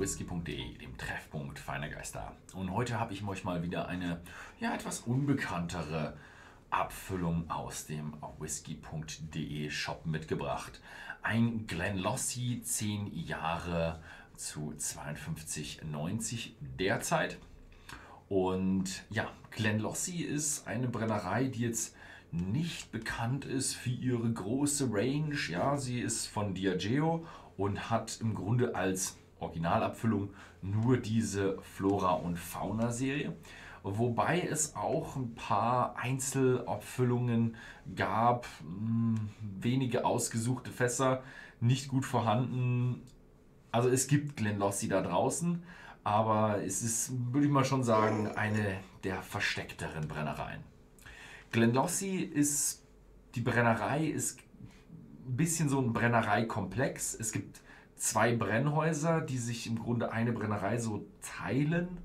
whisky.de, dem Treffpunkt feiner Geister. Und heute habe ich euch mal wieder eine ja, etwas unbekanntere Abfüllung aus dem whisky.de Shop mitgebracht. Ein Glenlossie 10 Jahre zu 52,90 derzeit. Und ja, Glenlossie ist eine Brennerei, die jetzt nicht bekannt ist für ihre große Range. Ja, sie ist von Diageo und hat im Grunde als Originalabfüllung nur diese Flora und Fauna Serie. Wobei es auch ein paar Einzelabfüllungen gab, hm, wenige ausgesuchte Fässer, nicht gut vorhanden. Also es gibt Glenlossie da draußen, aber es ist, würde ich mal schon sagen, eine der versteckteren Brennereien. Glenlossie ist, die Brennerei ist ein bisschen so ein Brennereikomplex. Es gibt zwei Brennhäuser, die sich im Grunde eine Brennerei so teilen.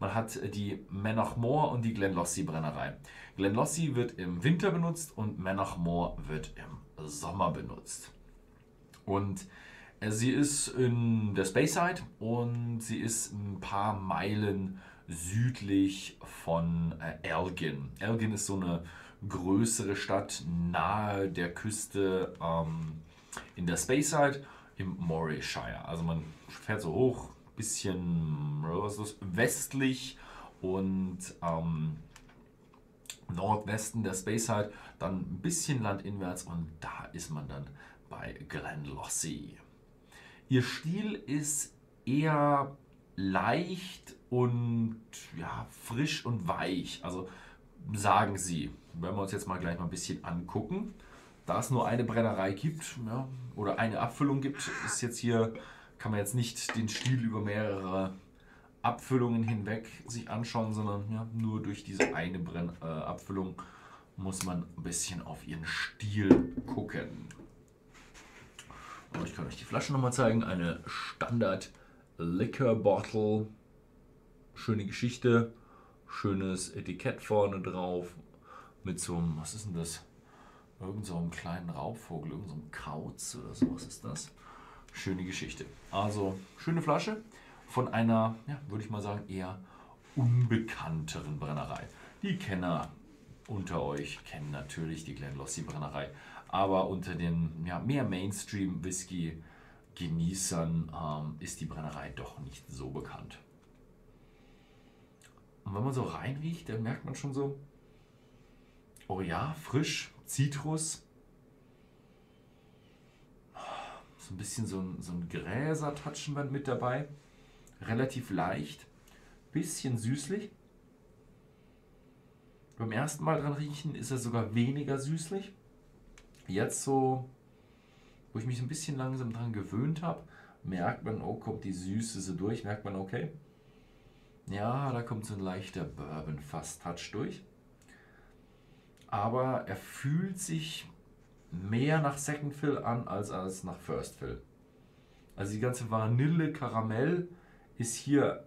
Man hat die Menachmore und die Glenlossie Brennerei. Glenlossie wird im Winter benutzt und Menachmore wird im Sommer benutzt. Und äh, sie ist in der Speyside und sie ist ein paar Meilen südlich von äh, Elgin. Elgin ist so eine größere Stadt nahe der Küste ähm, in der Speyside im Morayshire. Also man fährt so hoch, bisschen westlich und ähm, Nordwesten der Speyside, dann ein bisschen landinwärts und da ist man dann bei Glenlossie. Ihr Stil ist eher leicht und ja, frisch und weich. Also sagen sie, wenn wir uns jetzt mal gleich mal ein bisschen angucken, da es nur eine Brennerei gibt ja, oder eine Abfüllung gibt, ist jetzt hier, kann man jetzt nicht den Stil über mehrere Abfüllungen hinweg sich anschauen, sondern ja, nur durch diese eine Brenn äh, Abfüllung muss man ein bisschen auf ihren Stil gucken. Und ich kann euch die Flasche nochmal zeigen. Eine Standard Liquor Bottle. Schöne Geschichte. Schönes Etikett vorne drauf. Mit so einem, was ist denn das? Irgend so einem kleinen Raubvogel, irgend so Kauz oder so, was ist das? Schöne Geschichte. Also, schöne Flasche von einer, ja, würde ich mal sagen, eher unbekannteren Brennerei. Die Kenner unter euch kennen natürlich die Glenlossie Brennerei, aber unter den ja, mehr Mainstream-Whisky-Genießern ähm, ist die Brennerei doch nicht so bekannt. Und wenn man so reinriecht, dann merkt man schon so, oh ja, frisch, Zitrus. So ein bisschen so ein, so ein Gräser-Touchenband mit dabei. Relativ leicht. Bisschen süßlich. Beim ersten Mal dran riechen ist er sogar weniger süßlich. Jetzt so, wo ich mich so ein bisschen langsam dran gewöhnt habe, merkt man, oh, kommt die Süße so durch, merkt man, okay, ja, da kommt so ein leichter Bourbon-Fass-Touch durch aber er fühlt sich mehr nach Second Fill an als, als nach First Fill. Also die ganze Vanille-Karamell ist hier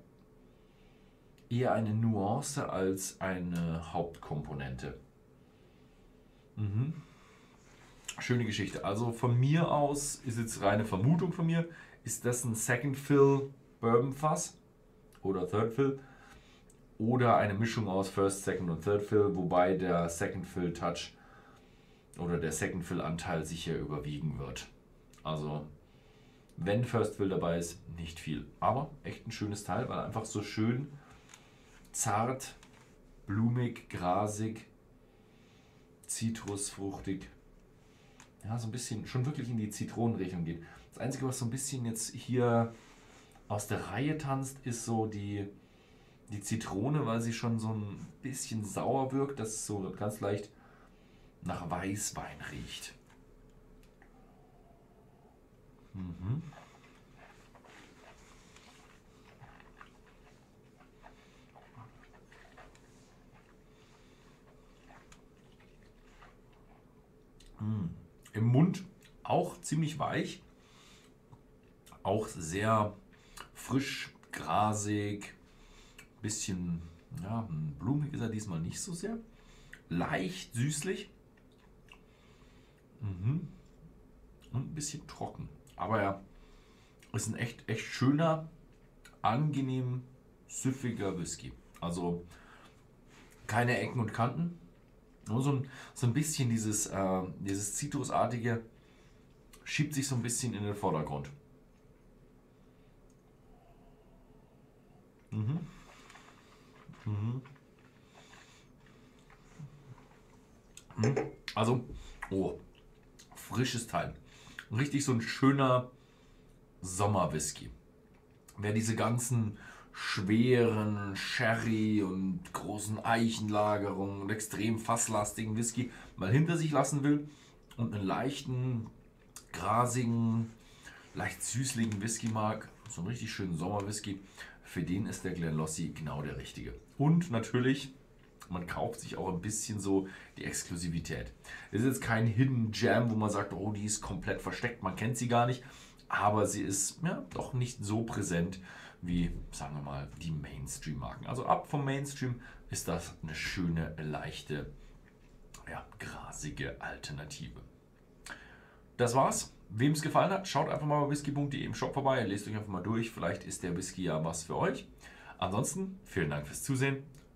eher eine Nuance als eine Hauptkomponente. Mhm. Schöne Geschichte. Also von mir aus ist jetzt reine Vermutung von mir, ist das ein Second Fill Bourbon Fass oder Third Fill oder eine Mischung aus First, Second und Third Fill, wobei der Second Fill Touch oder der Second Fill Anteil sicher überwiegen wird. Also wenn First Fill dabei ist, nicht viel. Aber echt ein schönes Teil, weil einfach so schön zart, blumig, grasig, zitrusfruchtig. Ja, so ein bisschen schon wirklich in die Zitronenrichtung geht. Das Einzige, was so ein bisschen jetzt hier aus der Reihe tanzt, ist so die die Zitrone, weil sie schon so ein bisschen sauer wirkt, dass es so ganz leicht nach Weißwein riecht. Mhm. Mm. Im Mund auch ziemlich weich, auch sehr frisch, grasig, Bisschen, ja, blumig ist er diesmal nicht so sehr. Leicht süßlich. Mhm. Und ein bisschen trocken. Aber ja, ist ein echt, echt schöner, angenehm süffiger Whisky. Also keine Ecken und Kanten. Nur so ein, so ein bisschen dieses, äh, dieses Zitrusartige schiebt sich so ein bisschen in den Vordergrund. Mhm. Mhm. Mhm. Also, oh, frisches Teil. Richtig so ein schöner Sommerwhisky. Wer diese ganzen schweren Sherry und großen Eichenlagerungen und extrem fasslastigen Whisky mal hinter sich lassen will und einen leichten, grasigen, leicht süßlichen Whisky mag, so einen richtig schönen Sommerwhisky, für den ist der Glenlossie genau der richtige. Und natürlich, man kauft sich auch ein bisschen so die Exklusivität. Es ist jetzt kein Hidden Jam, wo man sagt, oh, die ist komplett versteckt, man kennt sie gar nicht, aber sie ist ja doch nicht so präsent wie, sagen wir mal, die Mainstream-Marken. Also ab vom Mainstream ist das eine schöne, leichte, ja, grasige Alternative. Das war's. Wem es gefallen hat, schaut einfach mal bei whisky.de im Shop vorbei, lest euch einfach mal durch. Vielleicht ist der Whisky ja was für euch. Ansonsten vielen Dank fürs Zusehen